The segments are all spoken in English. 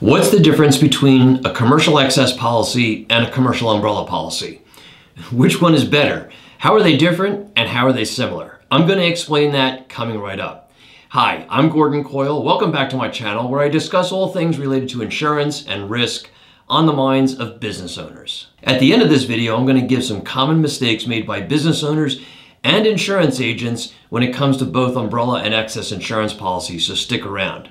What's the difference between a commercial excess policy and a commercial umbrella policy? Which one is better? How are they different and how are they similar? I'm going to explain that coming right up. Hi, I'm Gordon Coyle. Welcome back to my channel where I discuss all things related to insurance and risk on the minds of business owners. At the end of this video, I'm going to give some common mistakes made by business owners and insurance agents when it comes to both umbrella and excess insurance policies, so stick around.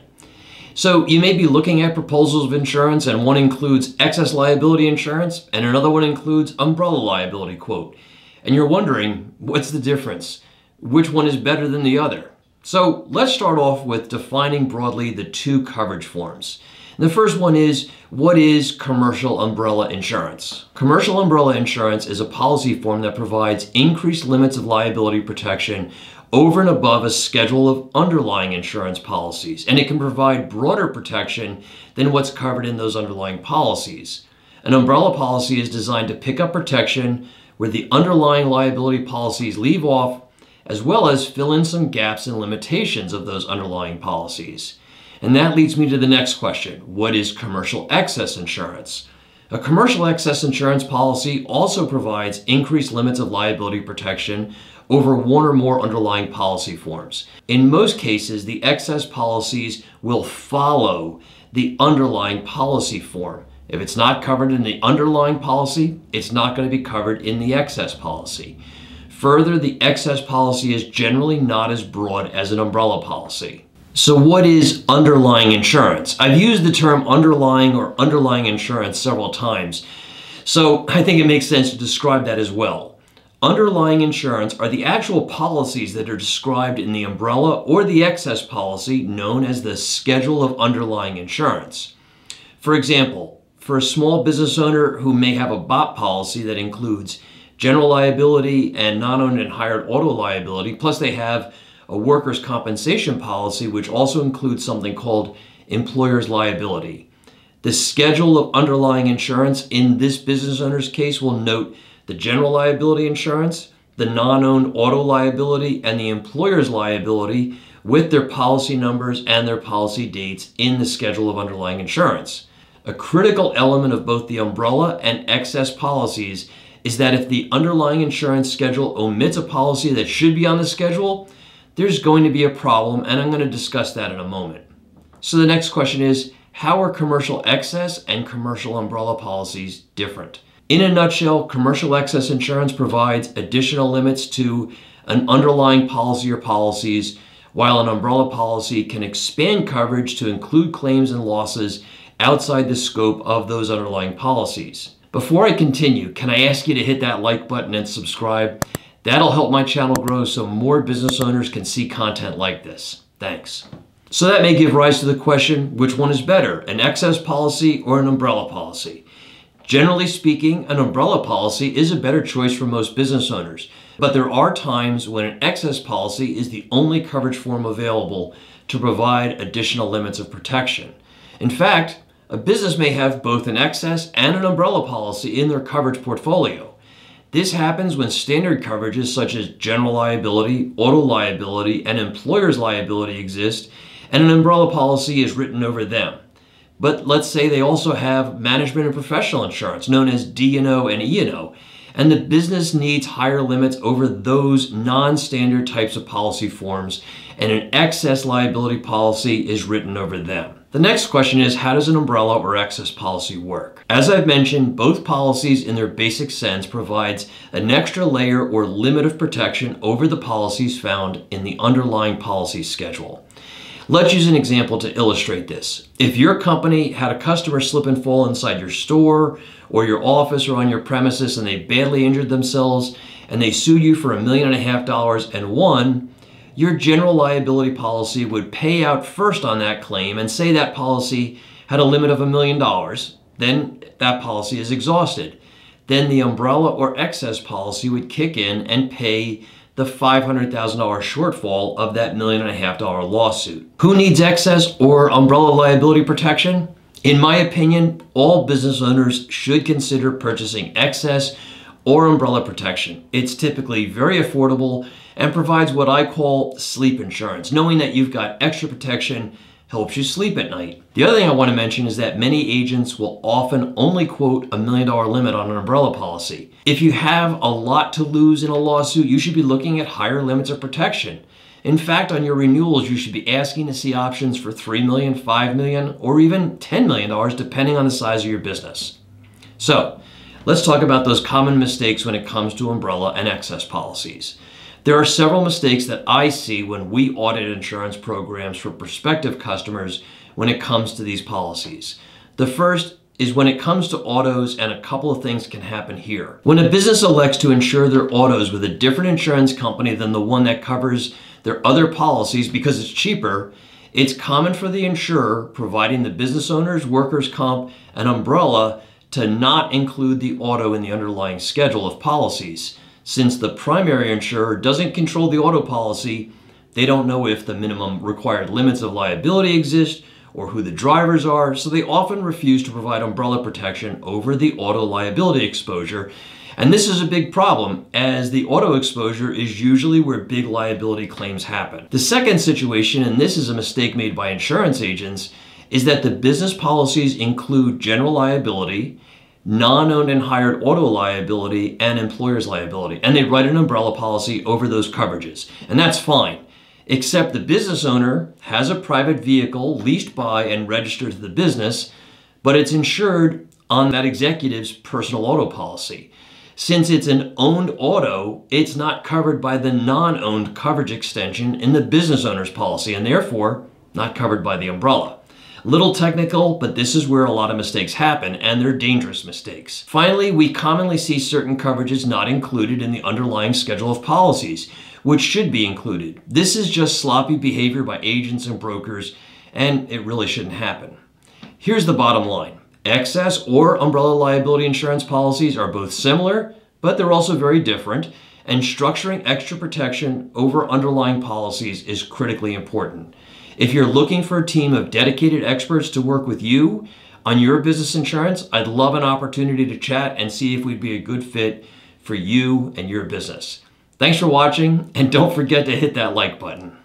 So you may be looking at proposals of insurance and one includes excess liability insurance and another one includes umbrella liability quote. And you're wondering, what's the difference? Which one is better than the other? So let's start off with defining broadly the two coverage forms. The first one is, what is commercial umbrella insurance? Commercial umbrella insurance is a policy form that provides increased limits of liability protection over and above a schedule of underlying insurance policies, and it can provide broader protection than what's covered in those underlying policies. An umbrella policy is designed to pick up protection where the underlying liability policies leave off, as well as fill in some gaps and limitations of those underlying policies. And that leads me to the next question What is commercial excess insurance? A commercial excess insurance policy also provides increased limits of liability protection over one or more underlying policy forms. In most cases, the excess policies will follow the underlying policy form. If it's not covered in the underlying policy, it's not going to be covered in the excess policy. Further, the excess policy is generally not as broad as an umbrella policy. So what is underlying insurance? I've used the term underlying or underlying insurance several times. So I think it makes sense to describe that as well. Underlying insurance are the actual policies that are described in the umbrella or the excess policy known as the Schedule of Underlying Insurance. For example, for a small business owner who may have a BOP policy that includes general liability and non-owned and hired auto liability, plus they have a workers' compensation policy which also includes something called employer's liability. The schedule of underlying insurance in this business owner's case will note the general liability insurance, the non-owned auto liability, and the employer's liability with their policy numbers and their policy dates in the schedule of underlying insurance. A critical element of both the umbrella and excess policies is that if the underlying insurance schedule omits a policy that should be on the schedule, there's going to be a problem, and I'm going to discuss that in a moment. So the next question is, how are commercial excess and commercial umbrella policies different? In a nutshell, commercial excess insurance provides additional limits to an underlying policy or policies, while an umbrella policy can expand coverage to include claims and losses outside the scope of those underlying policies. Before I continue, can I ask you to hit that like button and subscribe? That'll help my channel grow so more business owners can see content like this. Thanks. So that may give rise to the question, which one is better, an excess policy or an umbrella policy? Generally speaking, an umbrella policy is a better choice for most business owners, but there are times when an excess policy is the only coverage form available to provide additional limits of protection. In fact, a business may have both an excess and an umbrella policy in their coverage portfolio. This happens when standard coverages such as general liability, auto liability, and employer's liability exist, and an umbrella policy is written over them. But let's say they also have management and professional insurance, known as D&O and E&O, and the business needs higher limits over those non-standard types of policy forms, and an excess liability policy is written over them. The next question is, how does an umbrella or excess policy work? As I've mentioned, both policies in their basic sense provides an extra layer or limit of protection over the policies found in the underlying policy schedule. Let's use an example to illustrate this. If your company had a customer slip and fall inside your store or your office or on your premises and they badly injured themselves and they sued you for a million and a half dollars and won, your general liability policy would pay out first on that claim and say that policy had a limit of a million dollars, then that policy is exhausted. Then the umbrella or excess policy would kick in and pay the $500,000 shortfall of that million and a half dollar lawsuit. Who needs excess or umbrella liability protection? In my opinion, all business owners should consider purchasing excess or umbrella protection. It's typically very affordable and provides what I call sleep insurance, knowing that you've got extra protection helps you sleep at night. The other thing I want to mention is that many agents will often only quote a million dollar limit on an umbrella policy. If you have a lot to lose in a lawsuit, you should be looking at higher limits of protection. In fact, on your renewals, you should be asking to see options for $3 million, $5 million, or even $10 million, depending on the size of your business. So, let's talk about those common mistakes when it comes to umbrella and excess policies. There are several mistakes that I see when we audit insurance programs for prospective customers when it comes to these policies. The first is when it comes to autos, and a couple of things can happen here. When a business elects to insure their autos with a different insurance company than the one that covers their other policies because it's cheaper, it's common for the insurer providing the business owner's workers' comp and umbrella to not include the auto in the underlying schedule of policies. Since the primary insurer doesn't control the auto policy, they don't know if the minimum required limits of liability exist or who the drivers are, so they often refuse to provide umbrella protection over the auto liability exposure. And this is a big problem, as the auto exposure is usually where big liability claims happen. The second situation, and this is a mistake made by insurance agents, is that the business policies include general liability non-owned and hired auto liability and employer's liability. And they write an umbrella policy over those coverages. And that's fine, except the business owner has a private vehicle leased by and registered to the business, but it's insured on that executive's personal auto policy. Since it's an owned auto, it's not covered by the non-owned coverage extension in the business owner's policy and therefore not covered by the umbrella. Little technical, but this is where a lot of mistakes happen, and they're dangerous mistakes. Finally, we commonly see certain coverages not included in the underlying schedule of policies, which should be included. This is just sloppy behavior by agents and brokers, and it really shouldn't happen. Here's the bottom line. Excess or umbrella liability insurance policies are both similar, but they're also very different, and structuring extra protection over underlying policies is critically important. If you're looking for a team of dedicated experts to work with you on your business insurance, I'd love an opportunity to chat and see if we'd be a good fit for you and your business. Thanks for watching, and don't forget to hit that like button.